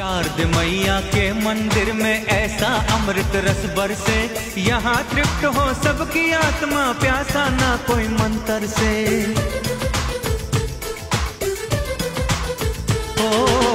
शारद मैया के मंदिर में ऐसा अमृत रस बरसे। यहाँ तृप्त हो सबकी आत्मा, प्यासा ना कोई मंत्र से।